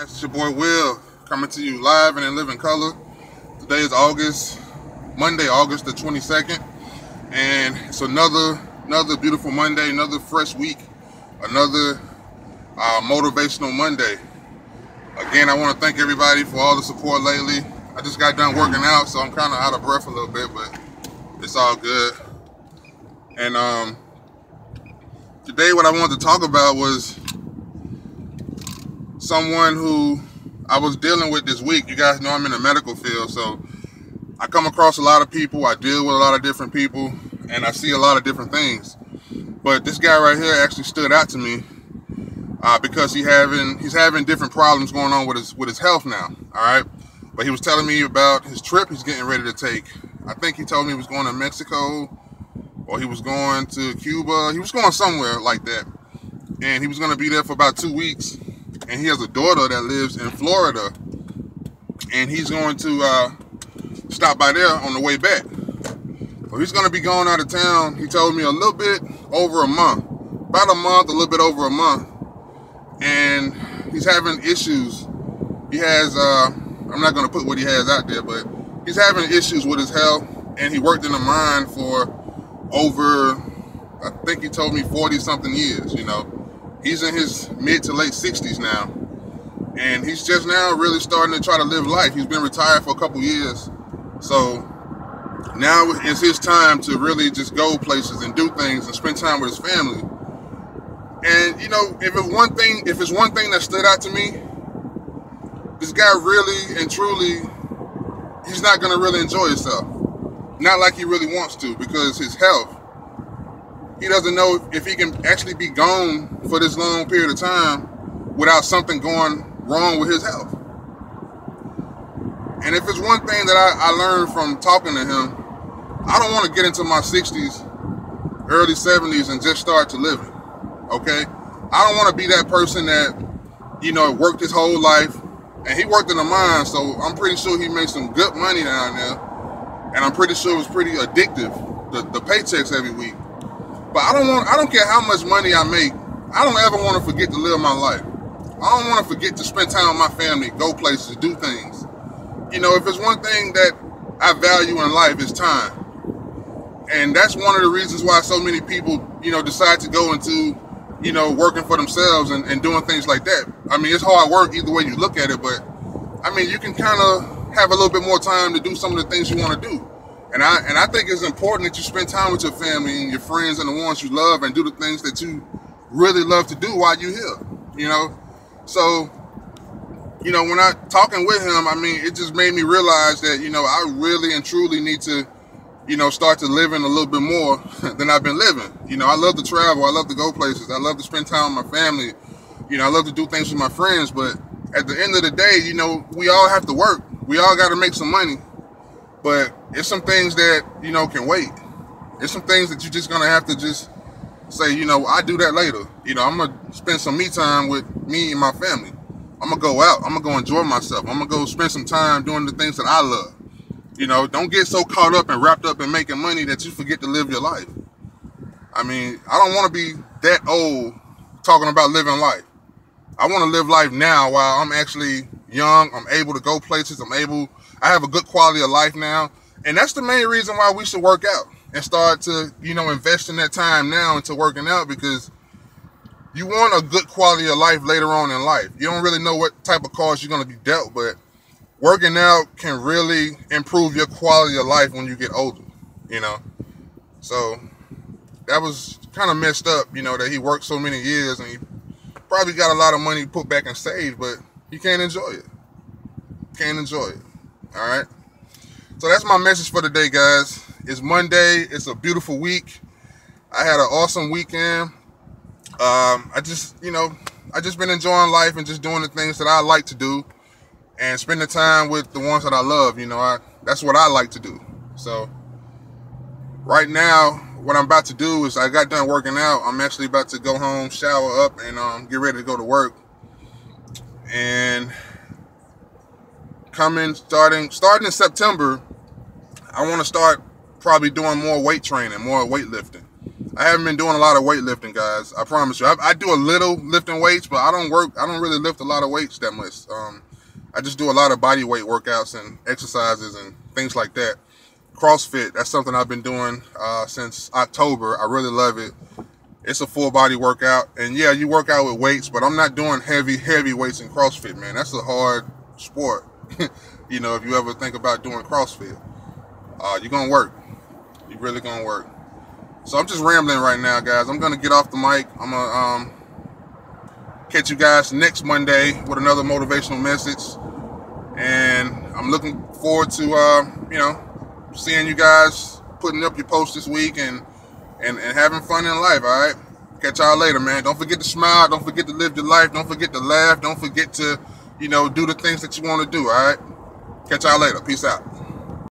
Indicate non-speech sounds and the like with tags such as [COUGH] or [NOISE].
It's your boy Will coming to you live and in living color. Today is August, Monday, August the 22nd, and it's another another beautiful Monday, another fresh week, another uh, motivational Monday. Again, I want to thank everybody for all the support lately. I just got done working out, so I'm kind of out of breath a little bit, but it's all good. And um, today, what I wanted to talk about was someone who I was dealing with this week. You guys know I'm in the medical field, so I come across a lot of people. I deal with a lot of different people, and I see a lot of different things. But this guy right here actually stood out to me uh, because he having he's having different problems going on with his with his health now. All right, but he was telling me about his trip he's getting ready to take. I think he told me he was going to Mexico, or he was going to Cuba. He was going somewhere like that, and he was going to be there for about two weeks and he has a daughter that lives in Florida, and he's going to uh, stop by there on the way back. So he's going to be going out of town. He told me a little bit over a month, about a month, a little bit over a month, and he's having issues. He has, uh, I'm not going to put what he has out there, but he's having issues with his health, and he worked in the mine for over, I think he told me 40 something years, you know he's in his mid to late 60s now. And he's just now really starting to try to live life. He's been retired for a couple years. So now it's his time to really just go places and do things and spend time with his family. And you know, if it's one thing, if it's one thing that stood out to me, this guy really and truly, he's not gonna really enjoy himself. Not like he really wants to because his health he doesn't know if he can actually be gone for this long period of time without something going wrong with his health. And if it's one thing that I, I learned from talking to him, I don't want to get into my 60s, early 70s and just start to live it. Okay? I don't want to be that person that, you know, worked his whole life. And he worked in the mine, so I'm pretty sure he made some good money down there. And I'm pretty sure it was pretty addictive, the, the paychecks every week. But I don't want I don't care how much money I make. I don't ever want to forget to live my life. I don't want to forget to spend time with my family, go places, do things. You know, if it's one thing that I value in life is time. And that's one of the reasons why so many people, you know, decide to go into, you know, working for themselves and, and doing things like that. I mean, it's hard work either way you look at it, but I mean, you can kind of have a little bit more time to do some of the things you want to do. And I and I think it's important that you spend time with your family and your friends and the ones you love and do the things that you really love to do while you're here. You know? So, you know, when I talking with him, I mean, it just made me realize that, you know, I really and truly need to, you know, start to live in a little bit more [LAUGHS] than I've been living. You know, I love to travel, I love to go places, I love to spend time with my family, you know, I love to do things with my friends, but at the end of the day, you know, we all have to work. We all got to make some money. But it's some things that, you know, can wait. It's some things that you're just gonna have to just say, you know, I do that later. You know, I'm gonna spend some me time with me and my family. I'm gonna go out. I'm gonna go enjoy myself. I'm gonna go spend some time doing the things that I love. You know, don't get so caught up and wrapped up in making money that you forget to live your life. I mean, I don't want to be that old talking about living life. I want to live life now while I'm actually young. I'm able to go places. I'm able I have a good quality of life now. And that's the main reason why we should work out and start to, you know, invest in that time now into working out because you want a good quality of life later on in life. You don't really know what type of cards you're going to be dealt, but working out can really improve your quality of life when you get older, you know? So that was kind of messed up, you know, that he worked so many years and he probably got a lot of money put back and saved, but he can't enjoy it. Can't enjoy it. All right. So that's my message for today, guys. It's Monday. It's a beautiful week. I had an awesome weekend. Um, I just, you know, I just been enjoying life and just doing the things that I like to do and spending time with the ones that I love. You know, I that's what I like to do. So right now, what I'm about to do is I got done working out. I'm actually about to go home, shower up, and um, get ready to go to work. And coming starting starting in September, I want to start probably doing more weight training, more weightlifting. I haven't been doing a lot of weightlifting, guys. I promise you. I, I, do a little lifting weights, but I don't work. I don't really lift a lot of weights that much. Um, I just do a lot of body weight workouts and exercises and things like that. CrossFit, that's something I've been doing uh, since October. I really love it. It's a full body workout. And yeah, you work out with weights, but I'm not doing heavy, heavy weights in CrossFit, man. That's a hard sport. [LAUGHS] you know, if you ever think about doing CrossFit, uh, you're to work. You're really to work. So I'm just rambling right now, guys. I'm going to get off the mic. I'm to um, catch you guys next Monday with another motivational message. And I'm looking forward to, uh, you know, seeing you guys putting up your posts this week and, and, and having fun in life, all right? Catch y'all later, man. Don't forget to smile. Don't forget to live your life. Don't forget to laugh. Don't forget to, you know, do the things that you want to do, all right? Catch y'all later. Peace out.